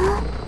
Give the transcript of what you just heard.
ん